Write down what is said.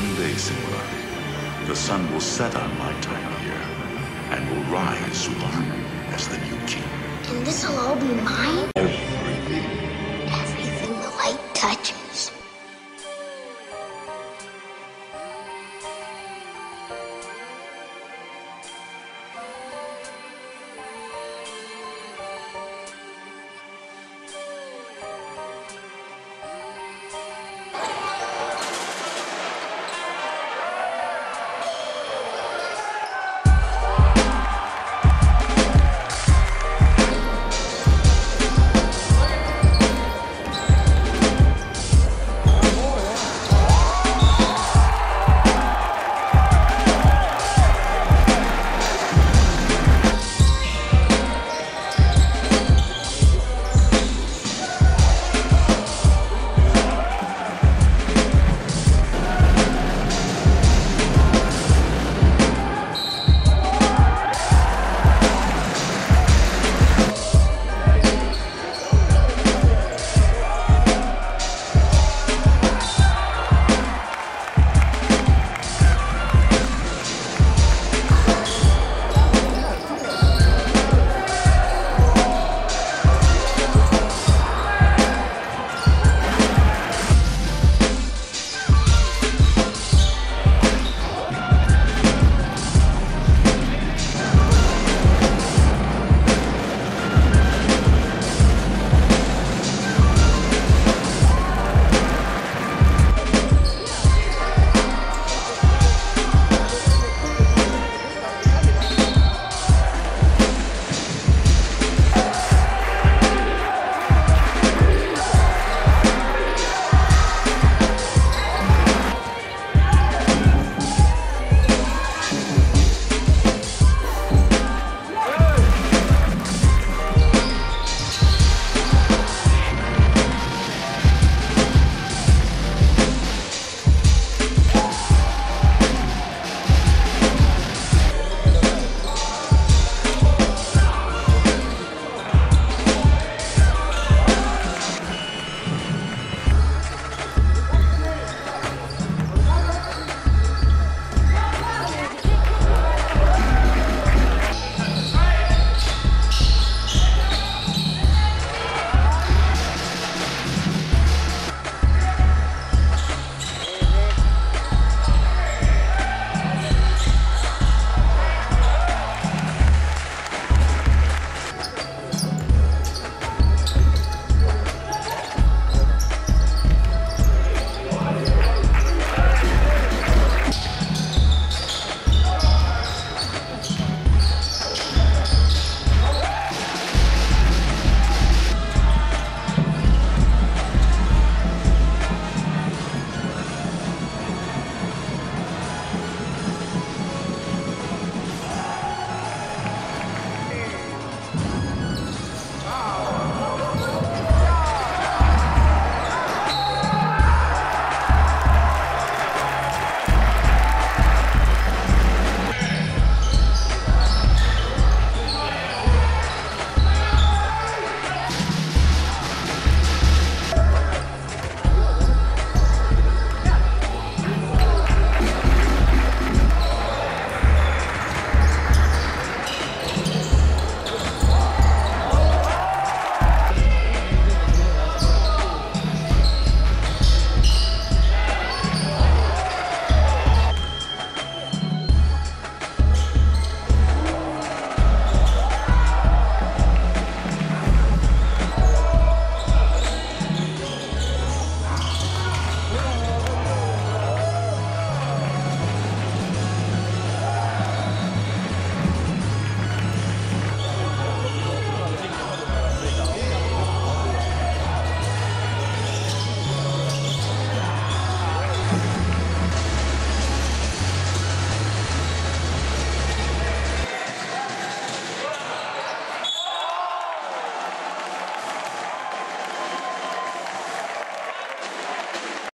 One day, Simula, the sun will set on my time here, and will rise Sulan as the new king. And this'll all be mine?